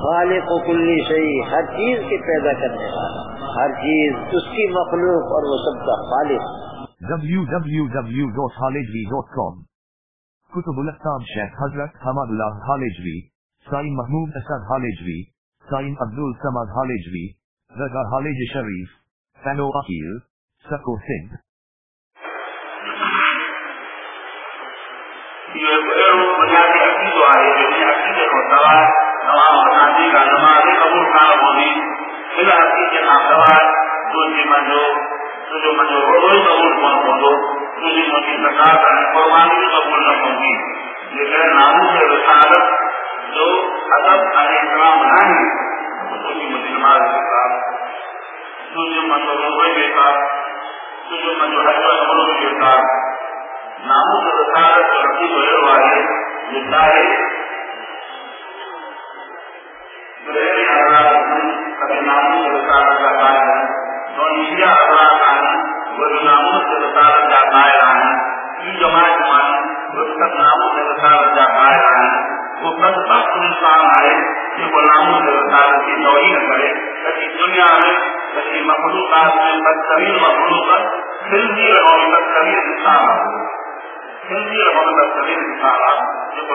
خالق و کلی صحیح ہر چیز کے پیدا کرنے والا ہر چیز اس کی مخلوق اور وہ سب کا خالق۔ www.halejvi.com کتب الاسلام شیخ حضرت حمد اللہ حالجوی سائن محمود اسد حالجوی سائن عبد السمد حالجوی رضا حالج شریف فنو عقیل سکو سنگھ یہ بنیادی جو کو سوائے تمام بنیادی کا نماز قبول کار ہوگی ان عقیدے کا سوائے جو جی منجو، تو جو منجو روز قبول کون ہوگو تو جی مجھے زکات اور قربانی بھی قبول نہ ہوگی لیکن نامو سے رسالت جو ادب علیہ السلام نہیں تو جی مجھے نماز کے ساتھ تو جی منجو روز کے ساتھ تو جو منجو حج قبول کے ساتھ نامو سے رسالت جو حقیق ہوئے والے جتا ہے کہ وہ کی توہین کرے۔ دنیا میں مخلوقات میں بدترین اور بدترین انسان ہندی اور انسان جو کو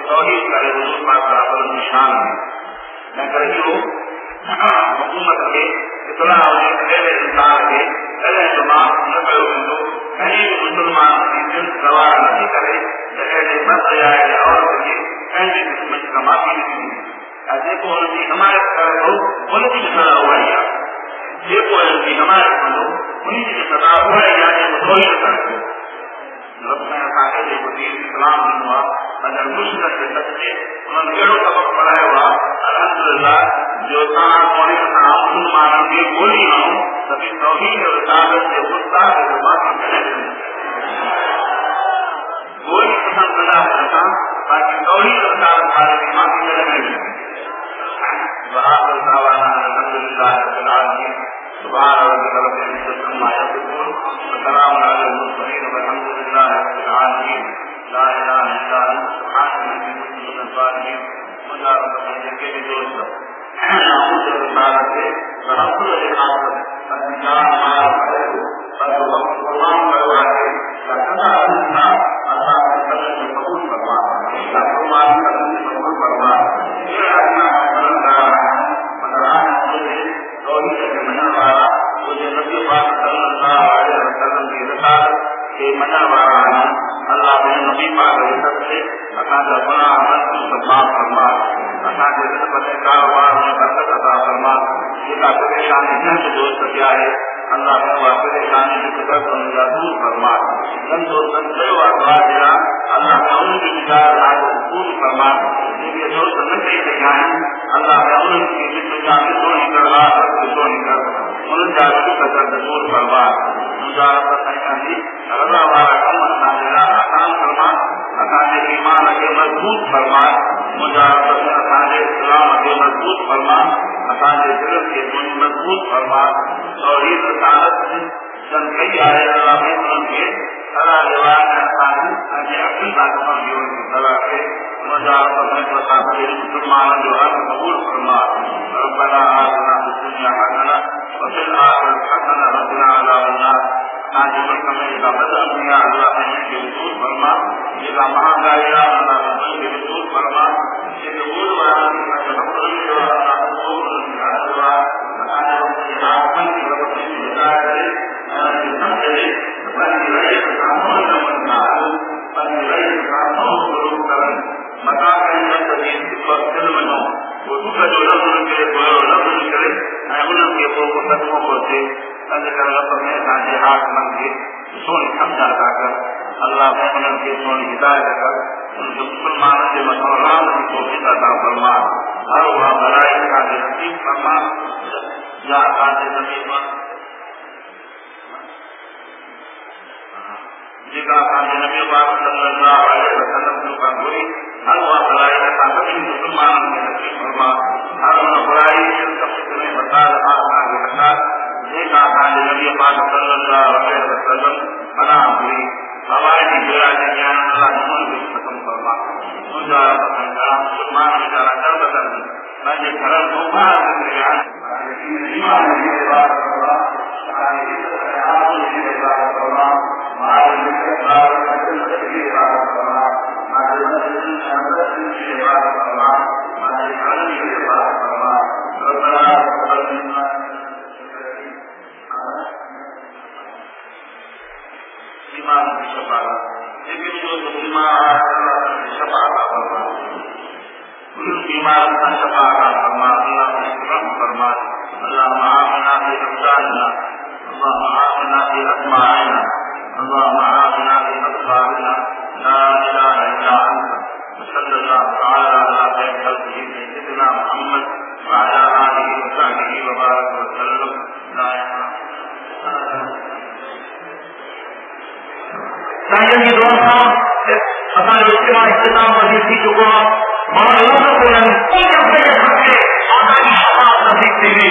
کرے حضور پاک برابر نشان ہے۔ میں ہوں، حکومت کے اطلاع پہلے انسان کے پہلے جماعت نہ کرو ہندو کہیں مسلمان کی دل سوار نہیں کرے جائے اور کہیں بھی معافی نہیں۔ دیکھو ان کی حمایت کر دو ان کی سزا ہوا یا دیکھو ان کی حمایت کرو انہیں کی سزا ہوا یا جو توحید کر دو ربنا قائد دین اسلام نہیں ہوا اگر مشکل سے سچے انہوں نے کیڑوں سبق پڑھایا ہوا الحمدللہ جو تانا کونے کا مسلمان کے بولی نہ ہو تبھی توحید اور رسالت سے غصہ ہے جو باقی کرے کوئی قسم پیدا کرتا تاکہ توحید اور رسالت والے وآخر دعوانا رب سبحان ربك رب العزة عما يصفون وسلام على المرسلين والحمد لله رب العالمين لا إله إلا أنت سبحانك إني كنت من الظالمين مجارة من کے نبی سے کا عمل کو سباب فرما میں برکت عطا فرما یہ جو دوست کیا ہے اللہ نے کی دور فرما جن دیا اللہ نے ان کی قبول فرما دوست نہ کہتے اللہ نے ان کی سونی سونی کر ان کی قدر دور فرما مجارت سنگی رضا والا کم ناجرا آسان فرما اکانے ایمان کے مضبوط فرما مجارت میں اسلام کے مضبوط فرما اکانے دل کے مضبوط فرما توحید رسالت جن کئی آئے اللہ میں ان کے سرا روایت اکانے اکانے اپنی بات پر بھی کی طرح کے مجارت میں بساتے مسلمان جو ہے قبول فرما ربنا آتنا في الدنيا حسنة ملک میں بدل مہنگائی سے اگر رب میں سانجے ہاتھ منگے سونی سمجھا کا کر۔ اللہ میں کے سونی ہدایت کر۔ ان کے مسلمانوں کے مسلمان کی توفیق عطا فرما۔ ہر وہ بھلائی کا نصیب فرما۔ یا آج نبی جگہ آج نبی پاک صلی اللہ علیہ وسلم وسلم بنا ہوئی ہمارے کی جگہ جان اللہ جمن کو ختم ان بیمار شفاعت فرما اللہ کی رحم فرما اللہ آمنا في أبداننا اللهم آمنا في أسماعنا اللهم آمنا في أبصارنا لا إله إلا أنت وصلى الله تعالى على خير خلقه سيدنا محمد وعلى آله وصحبه وبارك وسلم لا إله سائنس کی دوستوں اجتماع اختتام مزید تھی چکا আমার আল্লাহ বলেন কোন থেকে থাকলে আমাদের সমাজ দিক থেকে